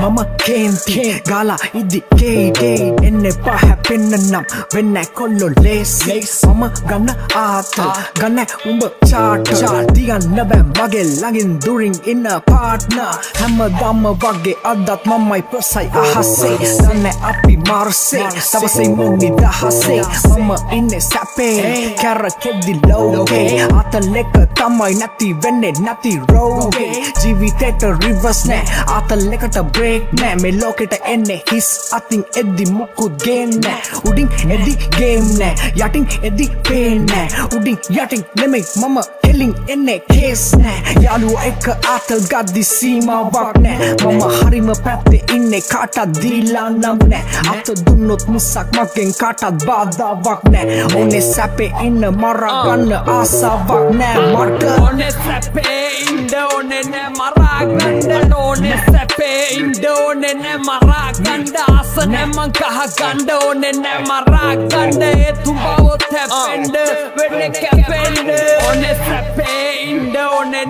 මම කේන්ති ගාලා ඉදි කේඩේ එන්න පහ පෙන්න්නනම් වෙන්න කොල්ලො ලේස් මම ගන්න ආතල් ගන්න උඹ චාට තිගන්න බෑ මගේ ලඟින් දුරින් ඉන්න පාට්න හැම දම්ම වගේ අදත් මමයි පොසයි අහස්සේ දන්න අපි මාර්සේ තවසයි මුන්නි දහසේ මම ඉන්න සැපේ කැර කෙද්දි ලෝකේ අතල් එක තමයි නැති වෙන්නේ නැති රෝගේ ජීවිතේට රිවස් නෑ අතල් එකට බ්‍රේක් නෑ මේ ලෝකෙට එන්නේ හිස් අතින් එද්දි මුකුත් ගේම් නෑ. උඩින් එදි ගේම් නෑ. යටින් එදි පේන් නෑ. උඩින් යටින් නෙමෙයි මම හෙලින් එන්නේ කේස් නෑ. යාළුවෝ එක අතල් ගද්දි සීමාවක් නෑ. මම හරිම පැත්තේ ඉන්නේ කාටත් දීලා නම් නෑ. අත දුන්නොත් මුසක් මගෙන් කාටත් බාධාවක් නෑ. ඕනේ සැපේ ඉන්න මරා ගන්න ආසාවක් නෑ. මට ඕනේ සැපේ ඉන්න ඕනේ නෑ. මරා ගන්න ඕනේ සැපේ ඉන්න ඕනේ නෑ මරා ගන්න ආස නෑ මං කහ ගන්න ඕනේ නෑ මරා ගන්න ඒ තුඹවොත් හැපෙන්න වෙන්නේ කැපෙන්න ඕනේ සැපේ ඉන්න ඕනේ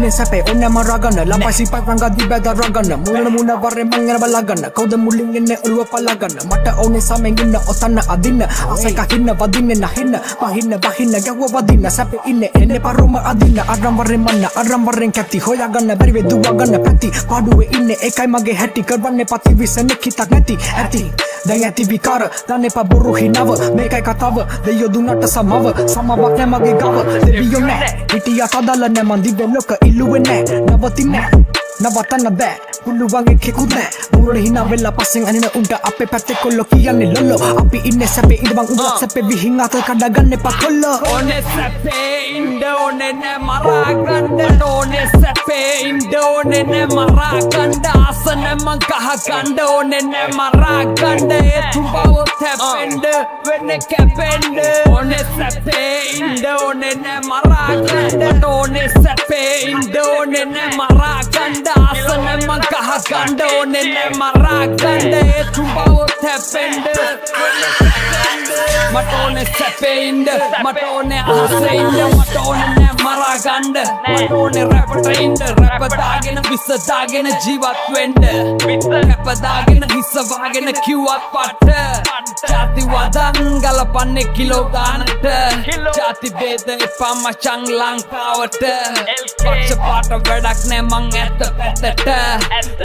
ඉන්න ගන්න මං ගන්න ගන්න සැපේ ඔන්න මරාගන්න ළමයි සිපක් රංගද්දි බැද රගන්න මුණ මුණ වරේ මං ගැන බලාගන්න කවුද මුලින් එන්නේ ඔළුව පලාගන්න මට ඕනේ සමෙන් ඉන්න ඔතන්න අදින්න අසක හින්න වදින්න නහින්න පහින්න බහින්න ගැව්ව වදින්න සැපේ ඉන්නේ එන්නේ පරොම අදින්න අරම් වරේ මන්න අරම් වරෙන් කැති හොයාගන්න බැරි වේ දුවගන්න පැති පාඩුවේ ඉන්නේ ඒකයි මගේ හැටි කරවන්නේ පති විසන්නේ කිතක් නැති ඇති දැන් ඇති විකාර දන්න එපා බොරු හිනව මේකයි කතාව දෙයෝ දුන්නට සමව සමවක් නෑ මගේ ගව දෙවියෝ නෑ හිටියා සදල නෑ මන් දිවෙ ලොක ඉල්ලුවේ නෑ නවතින්නේ නවතන්න බෑ පුළුවන් එකෙකුත් නෑ මුරට හිනා වෙල්ලා පස්සෙන් අනින උන්ට අපේ පැත්තේ කොල්ලෝ කියන්නේ ලොල්ලෝ අපි ඉන්නේ සැපේ ඉඳවන් උඹත් සැපේ විහිං අත කඩගන්න එපා කොල්ලෝ ඕනේ සැපේ ඉන්න ඕනේ නෑ මරා ගන්න ඕනේ සැපේ ඉන්න ඕනේ නෑ මරා ගන්න ආස නෑ මං කහ ගන්න ඕනේ නෑ මරා ගන්න ඒ තුඹවොත් හැපෙන්න වෙන්නේ කැපෙන්න ඕනේ සැපේ ඉන්න ඕනේ නෑ මරා ගන්න ඕනේ සැපේ ඉන්න ඕනේ නෑ මරා ගන්න ආස නෑ මං කහ ගන්න ඕනේ නෑ කැපෙන්න මට ඕනේ සැපේ ඉන්න මට ඕනේ ආසේ ඉන්න මට ඕනේ නෑ මරා ගන්න මට ඕනේ රැපට ඉන්න රැප දාගෙන විස දාගෙන ජීවත් වෙන්න කැප දාගෙන හිස වාගෙන කිව්වත් පට්ට ජාති වදන් ගලපන්නේ කිලෝ ගානට ජාති බේද එපා මචං ලංකාවට පක්ෂ පාට වැඩක් නෑ මං ඇත්ත පැත්තට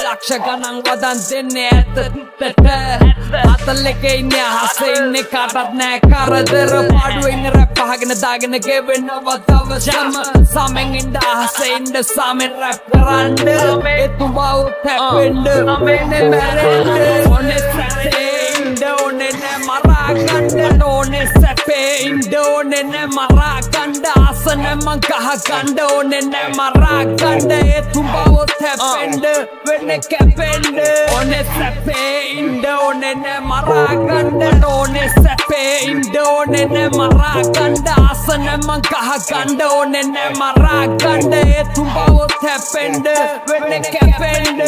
ලක්ෂ ගණන් වදන් දෙන්නේ ඇත්තට අතල් එක ඉන්නේ අහසේ ඉන්නේ කාටත් නෑ. කරදර පාඩුව ඉන්න රැප් පහගෙන දාගෙන ගෙවෙන්න වදවසම සමෙන් ඉන්න අහසේ ඉන්න සාමෙන් රැප් කරන්න. එතුබවුත් හැපෙන්ඩ සමෙන් මැරෙන්ඩ ඕනෙ සැසේ ඉන්න. ඕනෙ නෑ මරා ගන්න. ඕනෙ සැපේ ඉන්න. ඕනෙ නෑ මරා ගන්න. ආස නෑ මං කහ ගන්න. ඕනෙ නෑ මරා ගන්න. ඒ තුඹවොත් හැපෙන්ඩ වෙන්නේ කැපෙන්ඩ ඕනෙ සැපේ ඉන්න ඕනෙ නෑ මරා ගන්න ඕනෙ සැපේ ඉන්න ඕනෙ නෑ මරා ගන්න ආස නෑ මං කහ ගන්න ඕනෙ නෑ මරා ගන්න ඒ තුඹවොත් හැපෙන්ඩ වෙන්නේ කැපෙන්ඩ